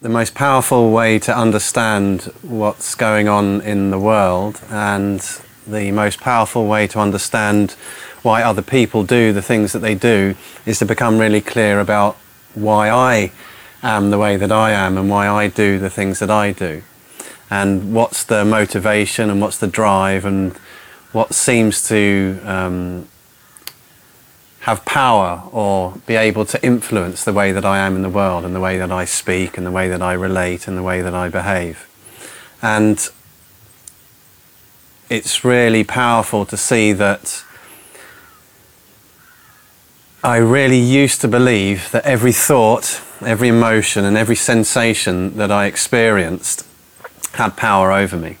the most powerful way to understand what's going on in the world and the most powerful way to understand why other people do the things that they do is to become really clear about why I am the way that I am and why I do the things that I do. And what's the motivation and what's the drive and what seems to um, have power or be able to influence the way that I am in the world and the way that I speak and the way that I relate and the way that I behave. And it's really powerful to see that I really used to believe that every thought, every emotion, and every sensation that I experienced had power over me.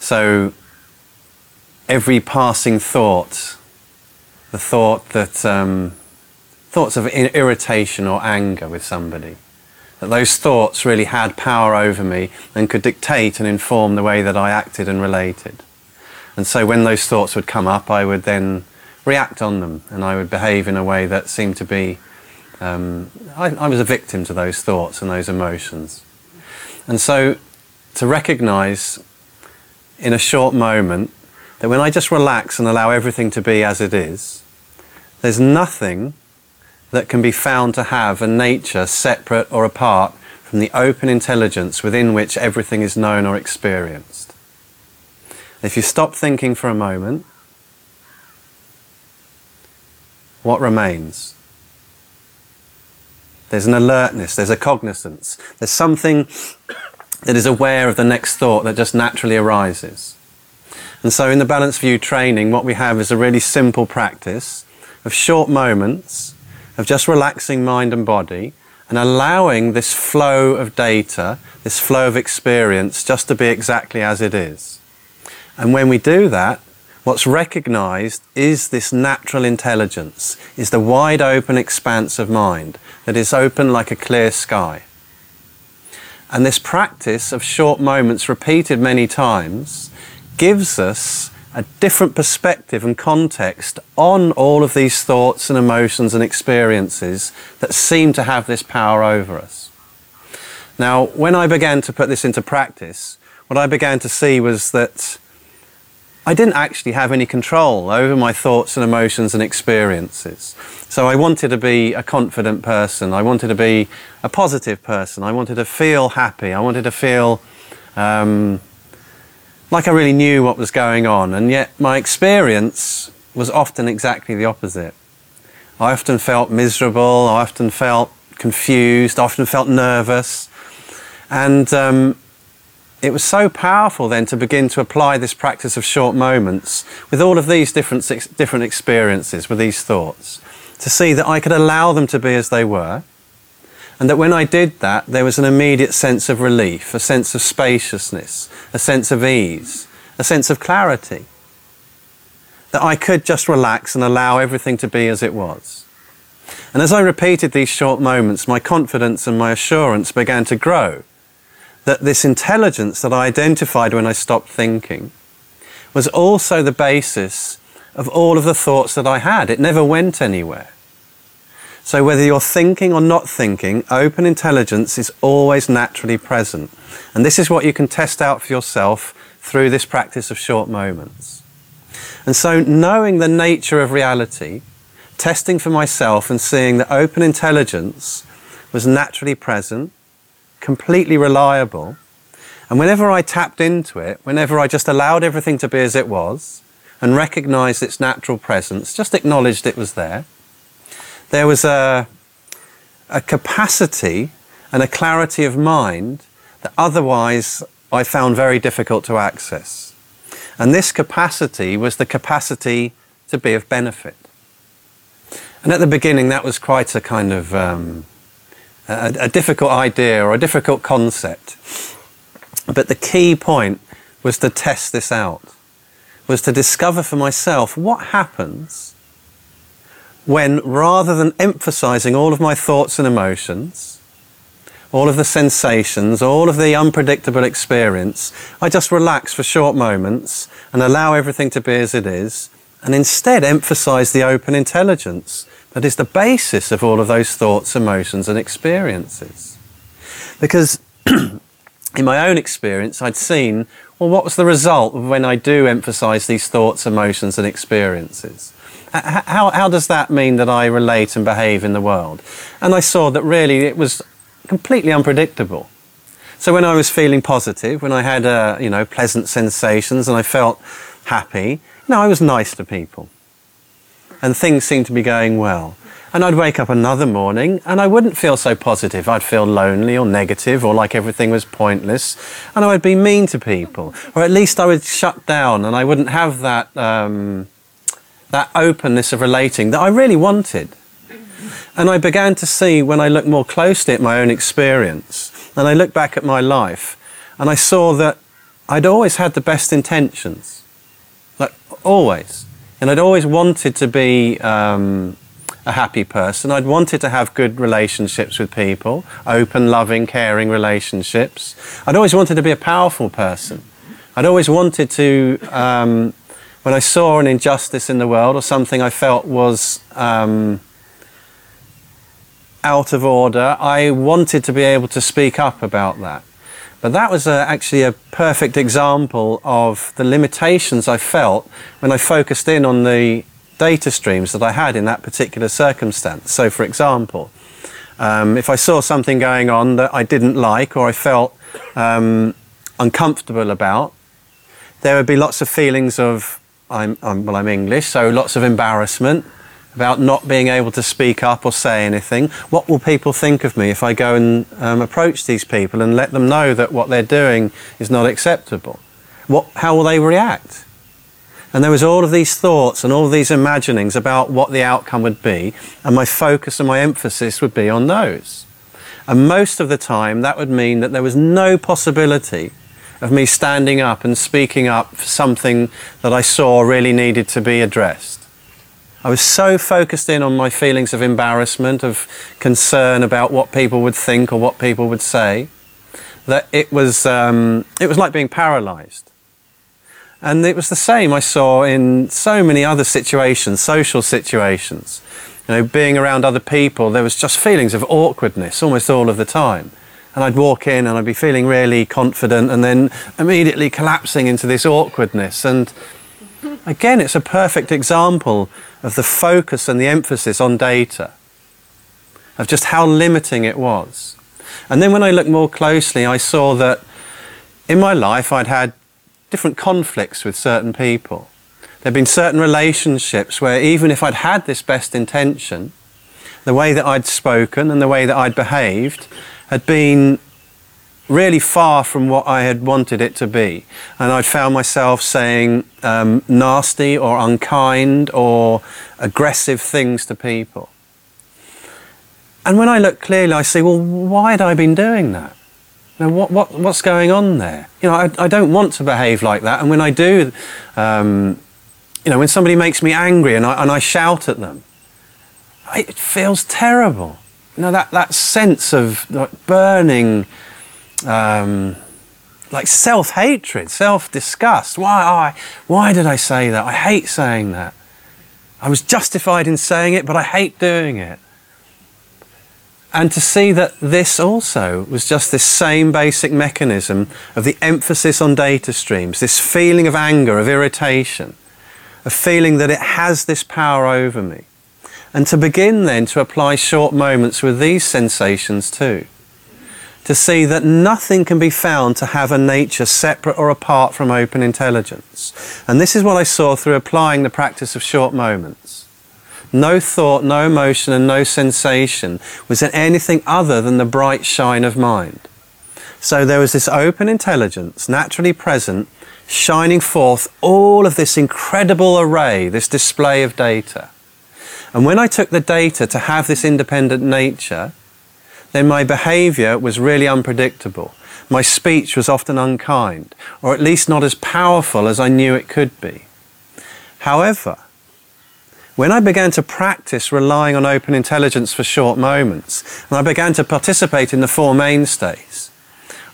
So every passing thought, the thought that um, thoughts of irritation or anger with somebody, that those thoughts really had power over me and could dictate and inform the way that I acted and related. And so when those thoughts would come up, I would then react on them and I would behave in a way that seemed to be, um, I, I was a victim to those thoughts and those emotions. And so to recognize in a short moment that when I just relax and allow everything to be as it is, there's nothing that can be found to have a nature separate or apart from the open intelligence within which everything is known or experienced. If you stop thinking for a moment, what remains? There's an alertness, there's a cognizance, there's something that is aware of the next thought that just naturally arises. And so in the Balanced View training, what we have is a really simple practice of short moments of just relaxing mind and body and allowing this flow of data, this flow of experience, just to be exactly as it is. And when we do that, what's recognized is this natural intelligence, is the wide open expanse of mind that is open like a clear sky. And this practice of short moments repeated many times gives us a different perspective and context on all of these thoughts and emotions and experiences that seem to have this power over us. Now, when I began to put this into practice, what I began to see was that I didn't actually have any control over my thoughts and emotions and experiences. So I wanted to be a confident person. I wanted to be a positive person. I wanted to feel happy. I wanted to feel um, like I really knew what was going on, and yet my experience was often exactly the opposite. I often felt miserable, I often felt confused, I often felt nervous, and um, it was so powerful then to begin to apply this practice of short moments with all of these different, different experiences, with these thoughts, to see that I could allow them to be as they were, and that when I did that, there was an immediate sense of relief, a sense of spaciousness, a sense of ease, a sense of clarity. That I could just relax and allow everything to be as it was. And as I repeated these short moments, my confidence and my assurance began to grow. That this intelligence that I identified when I stopped thinking was also the basis of all of the thoughts that I had. It never went anywhere. So whether you're thinking or not thinking, open intelligence is always naturally present. And this is what you can test out for yourself through this practice of short moments. And so knowing the nature of reality, testing for myself and seeing that open intelligence was naturally present, completely reliable, and whenever I tapped into it, whenever I just allowed everything to be as it was, and recognized its natural presence, just acknowledged it was there, there was a, a capacity and a clarity of mind that otherwise I found very difficult to access. And this capacity was the capacity to be of benefit. And at the beginning, that was quite a kind of um, a, a difficult idea or a difficult concept. But the key point was to test this out, was to discover for myself what happens when rather than emphasizing all of my thoughts and emotions, all of the sensations, all of the unpredictable experience, I just relax for short moments and allow everything to be as it is, and instead emphasize the open intelligence that is the basis of all of those thoughts, emotions, and experiences. Because in my own experience, I'd seen, well, what was the result when I do emphasize these thoughts, emotions, and experiences? How, how does that mean that I relate and behave in the world? And I saw that really it was completely unpredictable. So when I was feeling positive, when I had, uh, you know, pleasant sensations and I felt happy, you know, I was nice to people. And things seemed to be going well. And I'd wake up another morning and I wouldn't feel so positive. I'd feel lonely or negative or like everything was pointless. And I would be mean to people. Or at least I would shut down and I wouldn't have that, um, that openness of relating that I really wanted. And I began to see when I looked more closely at my own experience and I looked back at my life and I saw that I'd always had the best intentions. Like, always. And I'd always wanted to be um, a happy person. I'd wanted to have good relationships with people, open, loving, caring relationships. I'd always wanted to be a powerful person. I'd always wanted to, um, when I saw an injustice in the world or something I felt was um, out of order, I wanted to be able to speak up about that. But that was a, actually a perfect example of the limitations I felt when I focused in on the data streams that I had in that particular circumstance. So, for example, um, if I saw something going on that I didn't like or I felt um, uncomfortable about, there would be lots of feelings of, I'm, I'm, well, I'm English, so lots of embarrassment about not being able to speak up or say anything. What will people think of me if I go and um, approach these people and let them know that what they're doing is not acceptable? What, how will they react? And there was all of these thoughts and all of these imaginings about what the outcome would be, and my focus and my emphasis would be on those. And most of the time, that would mean that there was no possibility of me standing up and speaking up for something that I saw really needed to be addressed. I was so focused in on my feelings of embarrassment, of concern about what people would think or what people would say, that it was, um, it was like being paralyzed. And it was the same I saw in so many other situations, social situations. You know, being around other people, there was just feelings of awkwardness almost all of the time. And I'd walk in and I'd be feeling really confident and then immediately collapsing into this awkwardness. And again, it's a perfect example of the focus and the emphasis on data, of just how limiting it was. And then when I looked more closely, I saw that in my life I'd had different conflicts with certain people. There have been certain relationships where even if I'd had this best intention, the way that I'd spoken and the way that I'd behaved had been really far from what I had wanted it to be. And I'd found myself saying um, nasty or unkind or aggressive things to people. And when I look clearly, I see, well, why had I been doing that? Now, what, what, what's going on there? You know, I, I don't want to behave like that. And when I do, um, you know, when somebody makes me angry and I, and I shout at them, it feels terrible. Know, that, that sense of like, burning, um, like self-hatred, self-disgust. Why, I, why did I say that? I hate saying that. I was justified in saying it, but I hate doing it. And to see that this also was just this same basic mechanism of the emphasis on data streams, this feeling of anger, of irritation, a feeling that it has this power over me. And to begin then to apply short moments with these sensations too. To see that nothing can be found to have a nature separate or apart from open intelligence. And this is what I saw through applying the practice of short moments. No thought, no emotion, and no sensation was in anything other than the bright shine of mind. So there was this open intelligence, naturally present, shining forth all of this incredible array, this display of data. And when I took the data to have this independent nature, then my behavior was really unpredictable. My speech was often unkind, or at least not as powerful as I knew it could be. However, when I began to practice relying on open intelligence for short moments, and I began to participate in the Four Mainstays,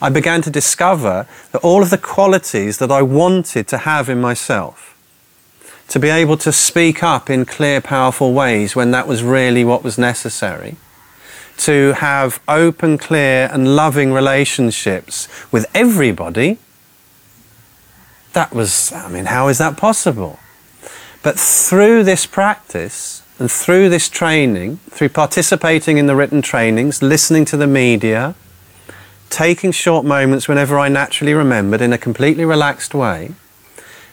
I began to discover that all of the qualities that I wanted to have in myself, to be able to speak up in clear, powerful ways when that was really what was necessary, to have open, clear, and loving relationships with everybody, that was, I mean, how is that possible? But through this practice and through this training, through participating in the written trainings, listening to the media, taking short moments whenever I naturally remembered in a completely relaxed way,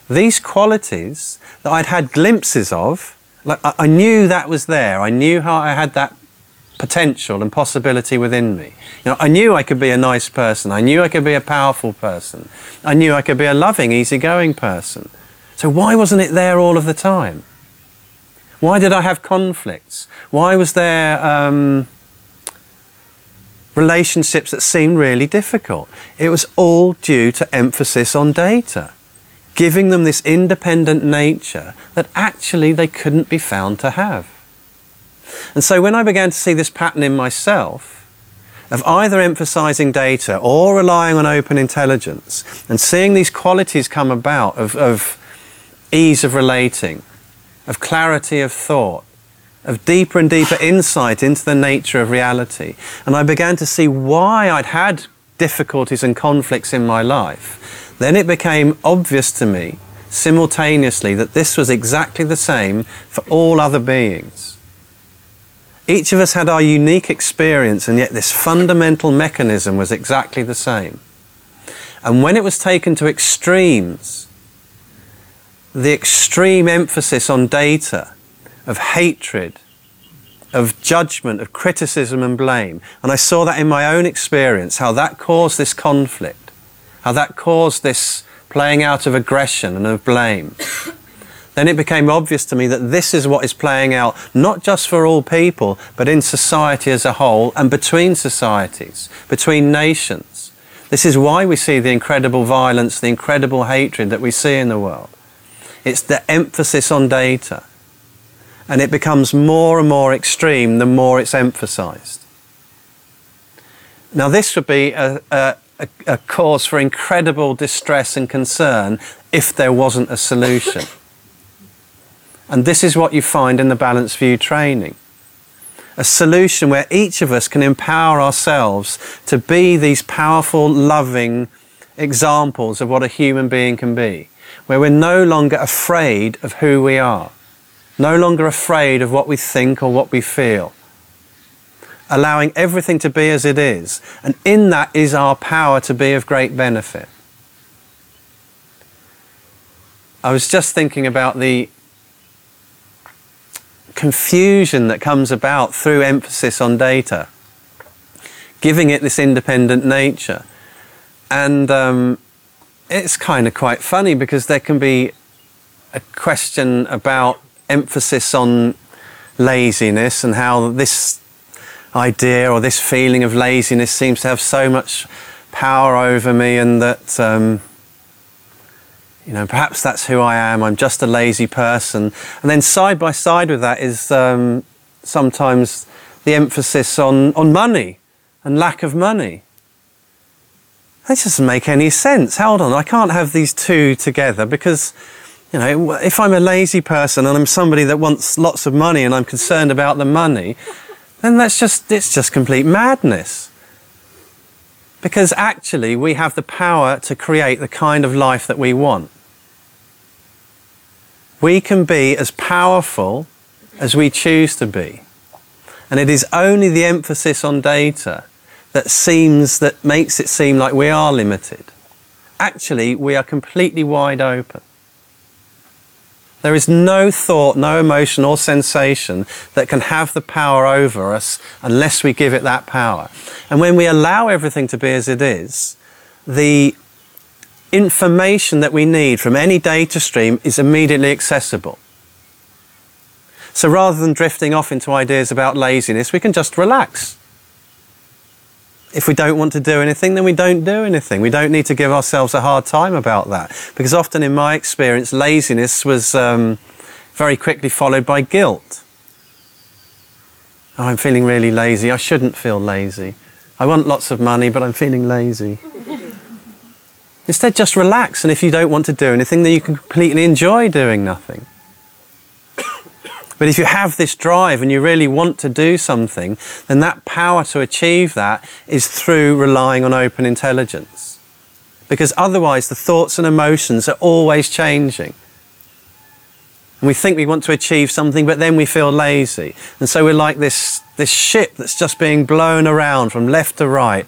these qualities that I'd had glimpses of, like I knew that was there. I knew how I had that potential and possibility within me. You know, I knew I could be a nice person. I knew I could be a powerful person. I knew I could be a loving, easygoing person. So why wasn't it there all of the time? Why did I have conflicts? Why was there um, relationships that seemed really difficult? It was all due to emphasis on data giving them this independent nature that actually they couldn't be found to have. And so when I began to see this pattern in myself, of either emphasizing data or relying on open intelligence, and seeing these qualities come about of, of ease of relating, of clarity of thought, of deeper and deeper insight into the nature of reality. And I began to see why I'd had difficulties and conflicts in my life then it became obvious to me simultaneously that this was exactly the same for all other beings. Each of us had our unique experience, and yet this fundamental mechanism was exactly the same. And when it was taken to extremes, the extreme emphasis on data, of hatred, of judgment, of criticism and blame, and I saw that in my own experience, how that caused this conflict how that caused this playing out of aggression and of blame. then it became obvious to me that this is what is playing out not just for all people, but in society as a whole and between societies, between nations. This is why we see the incredible violence, the incredible hatred that we see in the world. It's the emphasis on data. And it becomes more and more extreme the more it's emphasized. Now, this would be a, a, a, a cause for incredible distress and concern if there wasn't a solution. and this is what you find in the Balanced View training a solution where each of us can empower ourselves to be these powerful, loving examples of what a human being can be, where we're no longer afraid of who we are, no longer afraid of what we think or what we feel allowing everything to be as it is. And in that is our power to be of great benefit. I was just thinking about the confusion that comes about through emphasis on data, giving it this independent nature. And um, it's kind of quite funny because there can be a question about emphasis on laziness and how this idea or this feeling of laziness seems to have so much power over me, and that, um, you know, perhaps that's who I am. I'm just a lazy person. And then side by side with that is um, sometimes the emphasis on, on money and lack of money. That doesn't make any sense. Hold on, I can't have these two together because, you know, if I'm a lazy person and I'm somebody that wants lots of money and I'm concerned about the money, then that's just, it's just complete madness. Because actually, we have the power to create the kind of life that we want. We can be as powerful as we choose to be. And it is only the emphasis on data that seems, that makes it seem like we are limited. Actually, we are completely wide open. There is no thought, no emotion or sensation that can have the power over us unless we give it that power. And when we allow everything to be as it is, the information that we need from any data stream is immediately accessible. So rather than drifting off into ideas about laziness, we can just relax if we don't want to do anything, then we don't do anything. We don't need to give ourselves a hard time about that. Because often, in my experience, laziness was um, very quickly followed by guilt. Oh, I'm feeling really lazy. I shouldn't feel lazy. I want lots of money, but I'm feeling lazy. Instead, just relax. And if you don't want to do anything, then you can completely enjoy doing nothing. But if you have this drive and you really want to do something, then that power to achieve that is through relying on open intelligence. Because otherwise, the thoughts and emotions are always changing. And we think we want to achieve something, but then we feel lazy. And so we're like this, this ship that's just being blown around from left to right.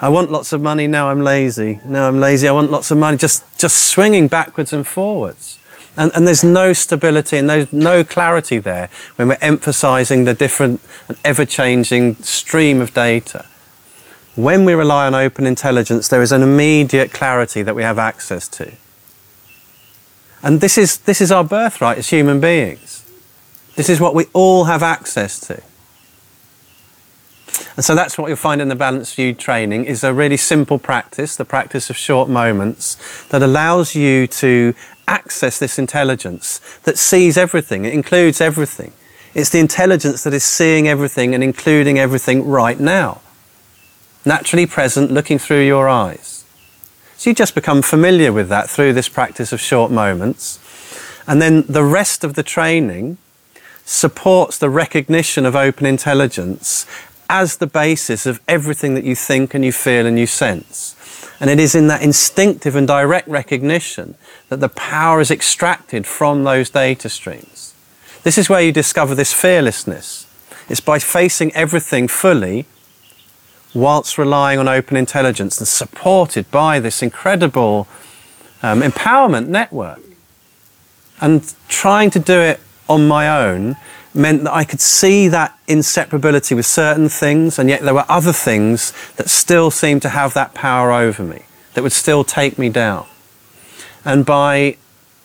I want lots of money, now I'm lazy. Now I'm lazy, I want lots of money. Just, just swinging backwards and forwards. And, and there's no stability and there's no clarity there when we're emphasizing the different and ever changing stream of data. When we rely on open intelligence, there is an immediate clarity that we have access to. And this is, this is our birthright as human beings. This is what we all have access to. And so that's what you'll find in the balanced view training is a really simple practice, the practice of short moments that allows you to access this intelligence that sees everything. It includes everything. It's the intelligence that is seeing everything and including everything right now. Naturally present, looking through your eyes. So you just become familiar with that through this practice of short moments. And then the rest of the training supports the recognition of open intelligence as the basis of everything that you think and you feel and you sense. And it is in that instinctive and direct recognition that the power is extracted from those data streams. This is where you discover this fearlessness. It's by facing everything fully whilst relying on open intelligence and supported by this incredible um, empowerment network. And trying to do it on my own meant that I could see that inseparability with certain things, and yet there were other things that still seemed to have that power over me, that would still take me down. And by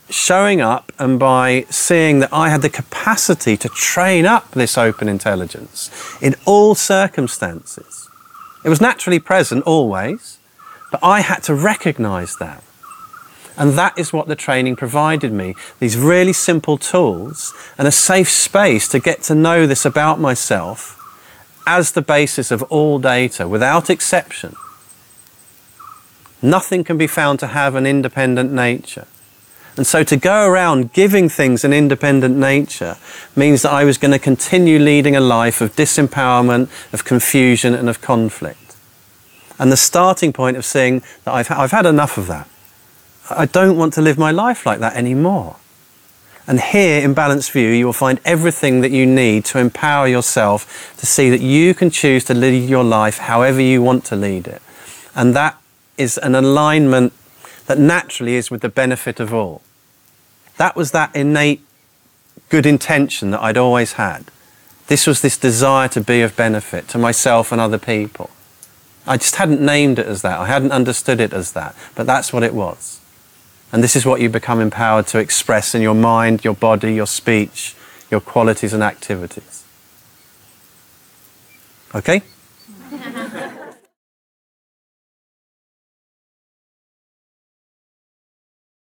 showing up and by seeing that I had the capacity to train up this open intelligence in all circumstances, it was naturally present always, but I had to recognize that. And that is what the training provided me these really simple tools and a safe space to get to know this about myself as the basis of all data without exception. Nothing can be found to have an independent nature. And so to go around giving things an independent nature means that I was going to continue leading a life of disempowerment, of confusion, and of conflict. And the starting point of seeing that I've, I've had enough of that. I don't want to live my life like that anymore. And here in Balanced View, you will find everything that you need to empower yourself to see that you can choose to lead your life however you want to lead it. And that is an alignment that naturally is with the benefit of all. That was that innate good intention that I'd always had. This was this desire to be of benefit to myself and other people. I just hadn't named it as that. I hadn't understood it as that. But that's what it was. And this is what you become empowered to express in your mind, your body, your speech, your qualities and activities. Okay?